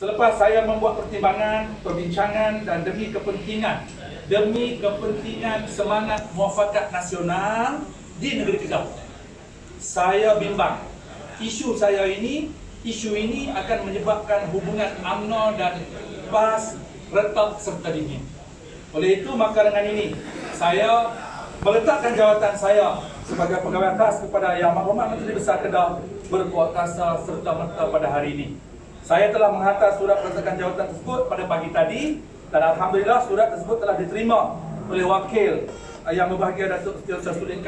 Selepas saya membuat pertimbangan, perbincangan dan demi kepentingan demi kepentingan semangat muafakat nasional di negeri Kedah. Saya bimbang isu saya ini, isu ini akan menyebabkan hubungan UMNO dan PAS retak serta dingin. Oleh itu maka dengan ini saya meletakkan jawatan saya sebagai pegawai atas kepada Yang Mahkamah Menteri Besar Kedah berkuasa serta merta pada hari ini. Saya telah menghantar surat peletakan jawatan tersebut pada pagi tadi dan Alhamdulillah surat tersebut telah diterima oleh wakil yang berbahagia Datuk Setiausaha Sulin